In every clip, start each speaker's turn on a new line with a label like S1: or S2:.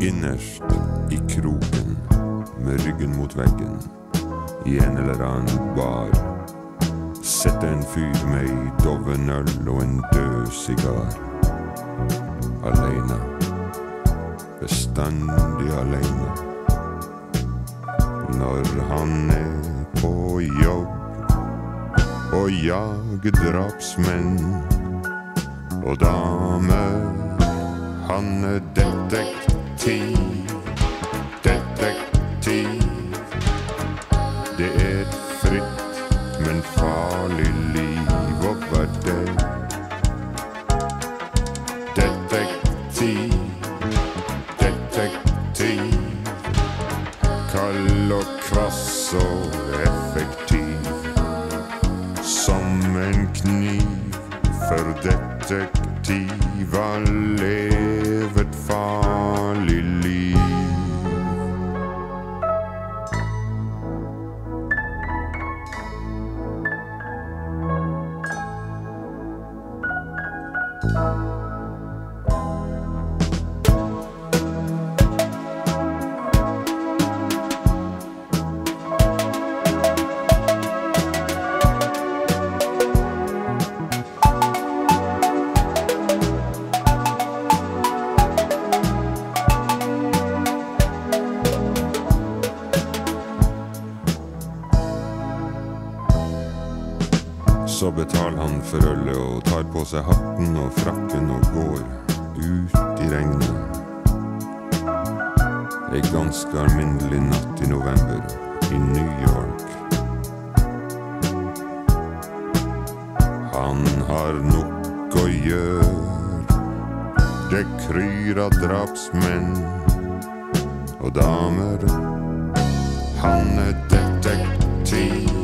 S1: innerst i kroken, med ryggen mot veggen, i en eller annen bar. Sette en fyr med ei dovenøl og en død sigar. Aleine. Bestandig aleine. Når han er på jobb og jager drapsmenn og damer. Han er detektiv, detektiv. Det er et fritt, men farlig liv over det. Detektiv, detektiv. Kald og kvass og effektiv. Som en kniv for detektiver lever Så betaler han for ølet og tar på seg hatten og frakken og går ut i regnet. Ei ganske alminnelig natt i november i New York. Han har nok å gjøre. Det kryr av drapsmenn og damer. Han er detektiv,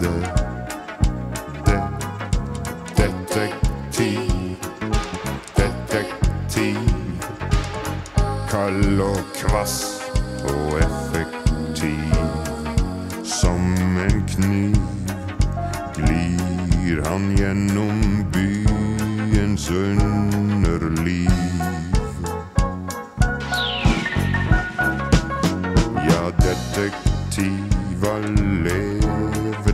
S1: det. Det, detektiv, detektiv. Kald og kvass og effektiv. Som en kniv glir han gjennom byens underliv. Ja, detektiver lever